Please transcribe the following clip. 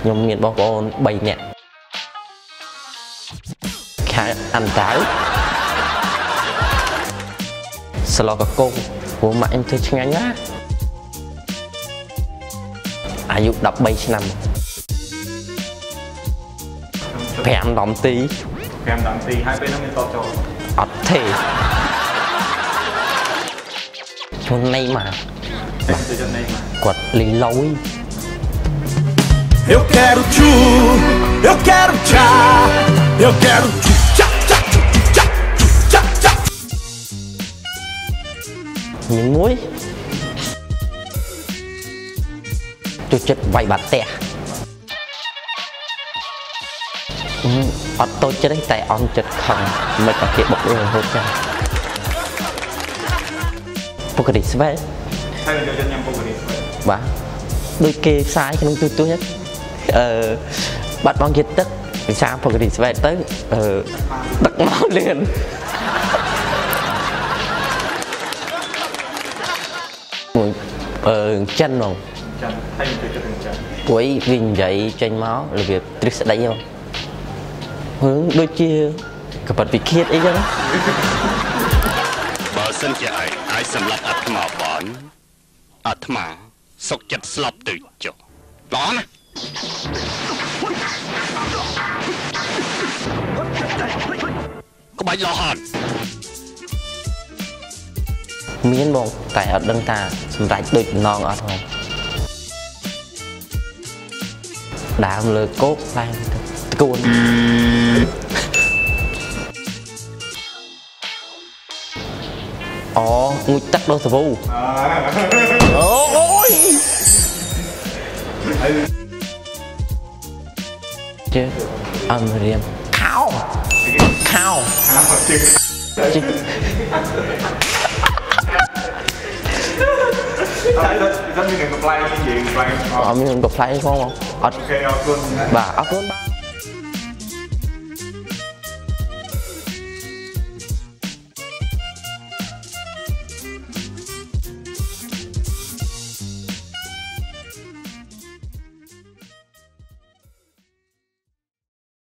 ខ្ញុំមានបងប្អូន3នាក់ខែអន្តៅស្លកកងព្រោះម៉ាក់ខ្ញុំធ្វើឆ្ងាញ់ណាអាយុ13ឆ្នាំ5ដំទី5នាទីហើយពេលហ្នឹងមានតបចូលអត់ទេជន់ណៃមកទៅចិត្តនេះមកគាត់លីឡយ Eu quero tchu, eu quero tchá, eu quero tchu, tchá, tchá, tchu, tchá, tchu, tchá, tchá. មានមួយចូលចិត្តវាយបាត់ផ្ទះអឺអត់តូចចិត្តទេតែអន់ចិត្តខឹងមិនតែគេបុករឿងរហូតចឹងពុករីស្វែហើយចូលចិត្តញ៉ាំពុករីស្វែបាទដូចគេផ្សាយក្នុងទូទស្សន៍ហ្នឹង អឺបាត់បង់ជាតិទឹកវិសាពុករីស្វែទៅអឺទឹកមកលឿនមួយអឺចិនហ្មងចាំហើយចូលចិត្តនឹងចាំព្រោះវានិយាយចេញមករបៀបទ្រឹស្ដីហ៎រឿងដូចជាកបិតវិឃាតអីចឹងបើសិនជាឯងអាចសម្លាប់អាត្មាបានអាត្មាសុកចិត្តស្លាប់ទៅចុះល្អណាស់ ក្បាច់លោហត់មានបងតែអត់ដឹងថាសម្រេចដូចតំណងអត់ ហងដើមលើគោកខ្លាំងទៅត្កួនអូងូចទឹ